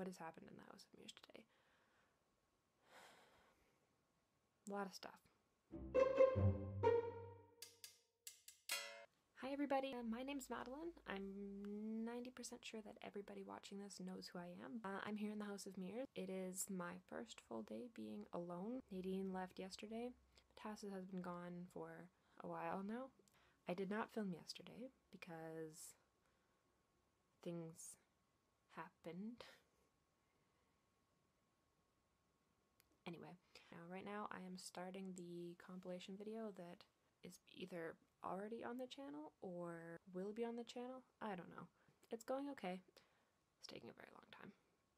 what has happened in the House of Mirrors today. A lot of stuff. Hi, everybody. Uh, my name's Madeline. I'm 90% sure that everybody watching this knows who I am. Uh, I'm here in the House of Mirrors. It is my first full day being alone. Nadine left yesterday. Tassa has been gone for a while now. I did not film yesterday because things happened. Anyway, now right now I am starting the compilation video that is either already on the channel or will be on the channel. I don't know. It's going okay. It's taking a very long time.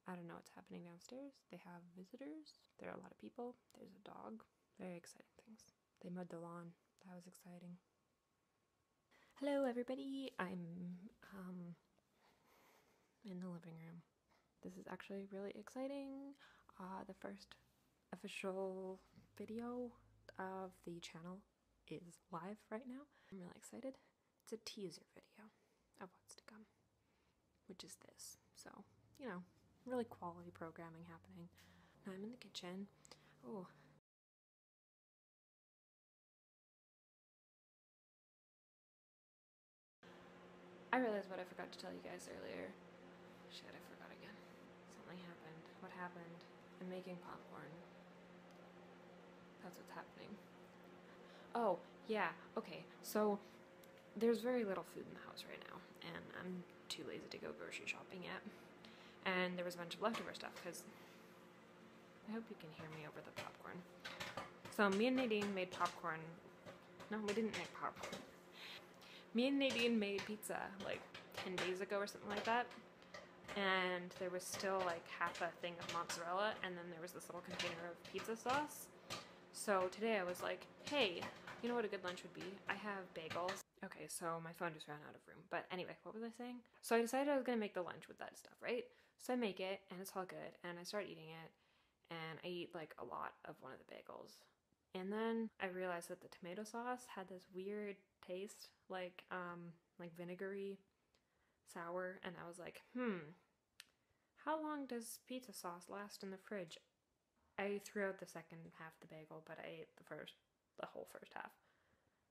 I don't know what's happening downstairs. They have visitors. There are a lot of people. There's a dog. Very exciting things. They mowed the lawn. That was exciting. Hello, everybody. I'm um in the living room. This is actually really exciting. Uh, the first official video of the channel is live right now. I'm really excited. It's a teaser video of what's to come, which is this. So, you know, really quality programming happening. Now I'm in the kitchen. Oh. I realized what I forgot to tell you guys earlier. Shit, I forgot again. Something happened. What happened? I'm making popcorn. That's what's happening. Oh, yeah, okay. So there's very little food in the house right now, and I'm too lazy to go grocery shopping yet. And there was a bunch of leftover stuff because I hope you can hear me over the popcorn. So me and Nadine made popcorn. No, we didn't make popcorn. Me and Nadine made pizza like 10 days ago or something like that. And there was still like half a thing of mozzarella, and then there was this little container of pizza sauce. So today I was like, hey, you know what a good lunch would be? I have bagels. Okay, so my phone just ran out of room. But anyway, what was I saying? So I decided I was gonna make the lunch with that stuff, right? So I make it, and it's all good, and I start eating it, and I eat like a lot of one of the bagels. And then I realized that the tomato sauce had this weird taste, like um like vinegary, sour, and I was like, hmm, how long does pizza sauce last in the fridge? I threw out the second half of the bagel, but I ate the first, the whole first half,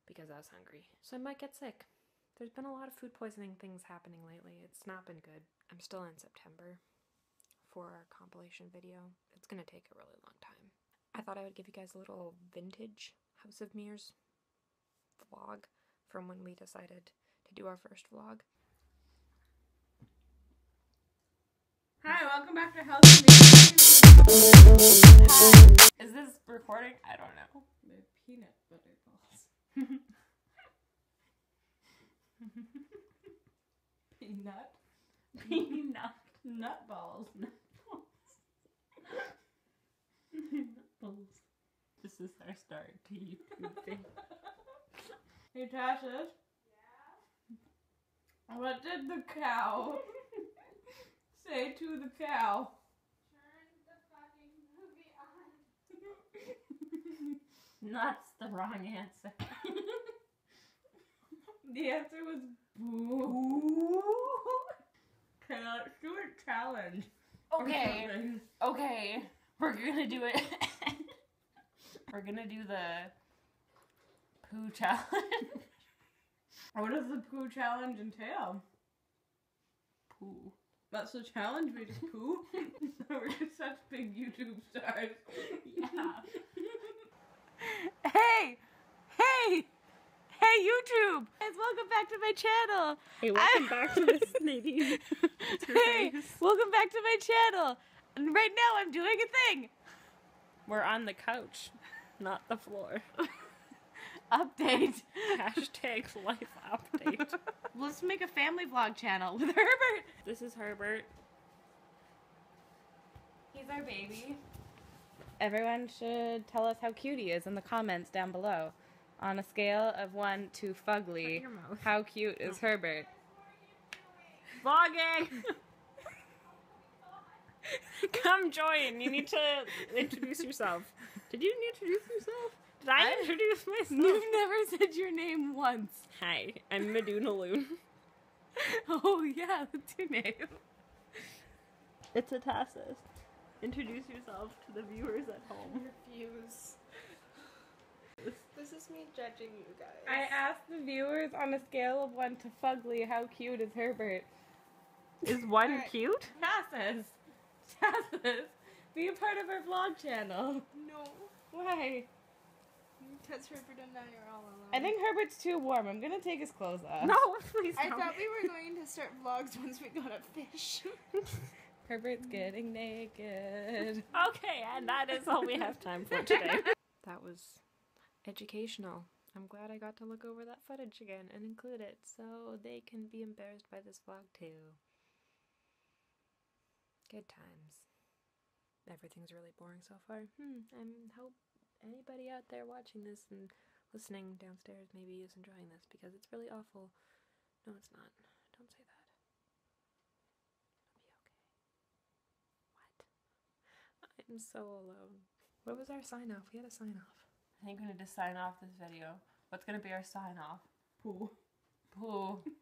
because I was hungry. So I might get sick. There's been a lot of food poisoning things happening lately. It's not been good. I'm still in September for our compilation video. It's gonna take a really long time. I thought I would give you guys a little vintage House of Mirrors vlog from when we decided to do our first vlog. Hi, welcome back to House of Mirrors. Is this recording? I don't know. The peanut butter balls. Peanut. Peanut. Nut balls. Nut balls. This is our start to YouTube thing. Hey, Tasha. Yeah? What did the cow say to the cow? That's the wrong answer. The answer was boo. Okay, let's do a challenge. Okay, okay. We're gonna do it. We're gonna do the poo challenge. What does the poo challenge entail? Poo. That's the challenge, we just poo? So we're just such big YouTube stars. Yeah. Hey! Hey! Hey, YouTube! Guys, welcome back to my channel! Hey, welcome back to this lady. Hey! Welcome back to my channel! And right now I'm doing a thing! We're on the couch, not the floor. Update! Hashtag life update. Let's make a family vlog channel with Herbert! This is Herbert. He's our baby. Everyone should tell us how cute he is in the comments down below. On a scale of 1 to fugly, Shut your mouth. how cute is Herbert? Vlogging! Come join. You need to introduce yourself. Did you introduce yourself? Did I, I- introduce myself? You've never said your name once. Hi, I'm Meduna Loon. Oh yeah, that's your name. It's a Tassus. Introduce yourself to the viewers at home. Refuse. This is me judging you guys. I asked the viewers on a scale of 1 to fugly how cute is Herbert. Is one Alright. cute? Tassus! Tassus! Be a part of our vlog channel. no, Why? Because Herbert and I are all alone. I think Herbert's too warm. I'm gonna take his clothes off. No, please I don't. thought we were going to start vlogs once we got a fish. Herbert's getting naked. Okay, and that is all we have time for today. that was educational. I'm glad I got to look over that footage again and include it so they can be embarrassed by this vlog too. Good times. Everything's really boring so far. Hmm, I'm hope anybody out there watching this and listening downstairs maybe is enjoying this because it's really awful. No, it's not. Don't say that. It'll be okay. What? I'm so alone. What was our sign off? We had a sign off. I think we need to sign off this video. What's gonna be our sign off? Poo. Poo.